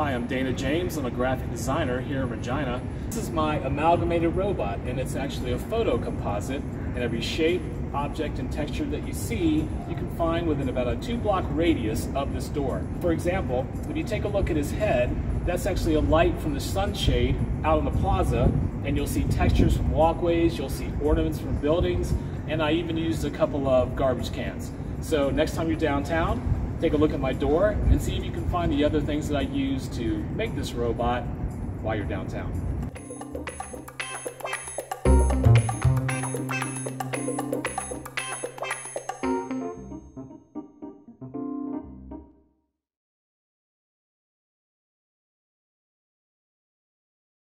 Hi, I'm Dana James. I'm a graphic designer here in Regina. This is my amalgamated robot, and it's actually a photo composite. And every shape, object, and texture that you see, you can find within about a two block radius of this door. For example, if you take a look at his head, that's actually a light from the sunshade out on the plaza, and you'll see textures from walkways, you'll see ornaments from buildings, and I even used a couple of garbage cans. So next time you're downtown, take a look at my door and see if you can find the other things that I use to make this robot while you're downtown.